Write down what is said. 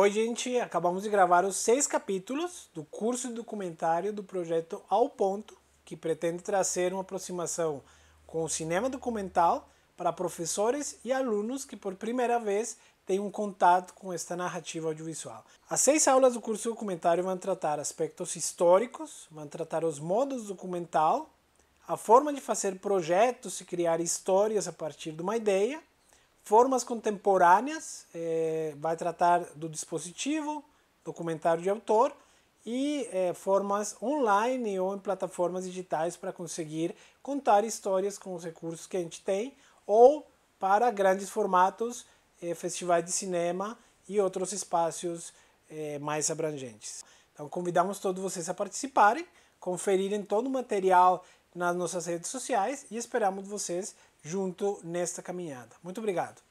hoje a gente acabamos de gravar os seis capítulos do curso de documentário do projeto Ao Ponto, que pretende trazer uma aproximação com o cinema documental para professores e alunos que por primeira vez têm um contato com esta narrativa audiovisual. As seis aulas do curso documentário vão tratar aspectos históricos, vão tratar os modos documental, a forma de fazer projetos e criar histórias a partir de uma ideia, Formas contemporâneas é, vai tratar do dispositivo, documentário de autor e é, formas online ou em plataformas digitais para conseguir contar histórias com os recursos que a gente tem ou para grandes formatos, é, festivais de cinema e outros espaços mais abrangentes. Então convidamos todos vocês a participarem, conferirem todo o material nas nossas redes sociais e esperamos vocês junto nesta caminhada. Muito obrigado.